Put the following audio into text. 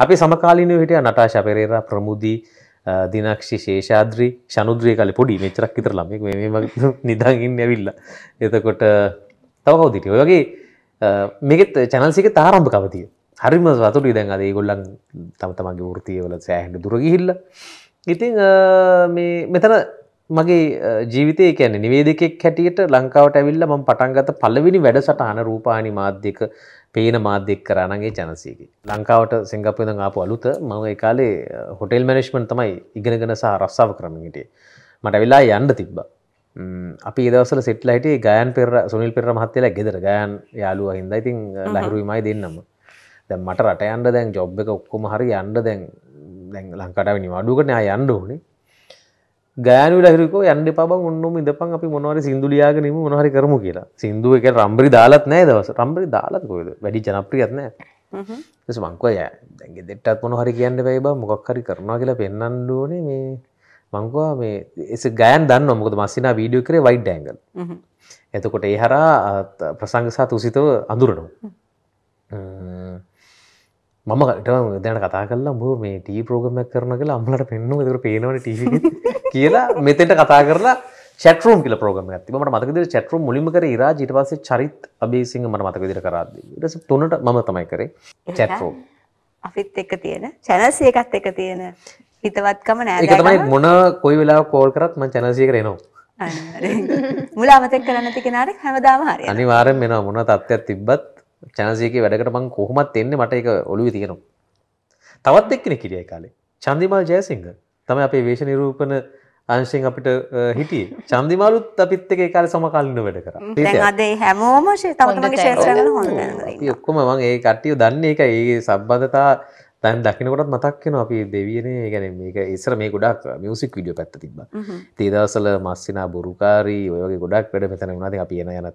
අපි සමකාලීනව හිටිය නටාශා පෙරේරා ප්‍රමුදී දිනක්ෂි ශේෂාද්‍රී ශනුද්‍රය කල පොඩි මෙචරක් විතර ළමෙක් මේ නිදාගින්න ඇවිල්ල. එතකොට තවකවදිට ඔයගේ මේකෙත් චැනල්සික තාරම්භ කවතිය. හරිම වතුට දැන් අද ගොල්ලන් තම තමගේ ෘතියවල සෑහන්ට දුරගිහිල්ල ඉතිං මෙතන මගේ ජීවිතය කියන නිවේදකෙක් හැටියට ලංකාවට ඇවිල්ල ම පටන්ගත පලවිනි වැඩසටහන රූපානි මාධ්‍යක පේන මාධ්‍යෙක් කරනගේ ජනසයකි ලංකාවට සිංගපපද ආපු අලුත මම කාලේ හොටෙල් මැනිශ්මන් තමයි ඉගෙනගෙන සහ රස්සාාව කරමගට මට වෙලා යන්ඩ තිබ්බ. අපි දවසල සෙට්ල හිට ගයන් පෙර සුනිල් පෙර මහත්තලා ගෙදර. ගයන් යාලුව හින්ද ඉතින් ලහිරුවමයි දෙන්නම. දැ මට රට යන්ඩ දැන් ජොබ් එක ඔක්කොම හරි යන්ඩ දැන් දැන් ලංකාට නිවාඩුවකට යන්න ඕනේ ගෑනු ලහිරකෝ යන්න පබ ඔන්නම ඉදපන් අපි මොනවරි සිින්දුලියයාගෙනීම මොනහරි කරමු කියලා. සිින්දුව එක රම්බරි දාලත් නෑ දවස. රම්බරි දාලත් කොයද වැඩි ජනප්‍රියත්නෑ මංකය දැගේ දෙටත් මොන හරි කියන්න බැයි බ මොකක් හරි කරනවා කියලා පෙන්න්න ඕනේ මේ. මංකවා මේ එස ගෑන් දන්න මොකද මස්සිනා වීඩියෝ කරේ වයිඩ් ඩැංගල් එතකොට ඒ හරා ප්‍රසංගසා තුසිතව අඳුරනවා මම ට දැන කතා කල්ලා බෝ මේ ටී ප්‍රෝගමක් කරන කියලා අම්ලට පෙන්න්නු දර පේනවන ටී කියලා මෙතෙන්ට කතා කරලා චටරුම් කියල ප්‍රෝගම ඇති මට මතකද චටරුම් මුලිම කර රා ජිට පස චරිත් අබේසිංහ මට මතක විදිර කරාද ටස තුනට මම තමයි කරේ චැටරෝම් අපිත් එක තියෙන. චැනසේ එකත් එක තියෙන. හිතවත්කම නෑ. තමයි මොන කොයි වෙලා කෝල් කරත් ම චැනසය කරනවා මුලාමතක් කරන්න ති කෙනාට හැමදාම හරි අනිවාරෙන් මෙෙන මොන තත්ත්යක් තිබ්බත් චැනසයක වැඩකට මං කොහොමත් එන්නේ මට එක ඔලුව තියෙනවා. තවත් එක්කෙන කිරිය කාලේ. චන්දිමල් ජයසිංහ තම අපේ වේශ නිරූපන අංශයෙන් අපිට හිටිය. චන්දිමාලුත් අපිත් එක කාල සමකාලින්න වැඩ කර. අදේ හැමෝම තමගේ ශේත්‍රගල හොඳ ඔක්කොම මං ඒ කට්ටිය දන්නේ එක ඒ සබ්බධතා තැන් දකිනකොටත් මතක්කෙන අපි දෙවියනේ ගැන මේක ඉස්සර මේ ගොඩක් මියසික් විඩියෝ පැත්ත තිබ තේදවසල මස්සිනා බොරුකාරී ඔයගේ ගොඩක් වැඩ මෙතන වුණද අපි එන යනත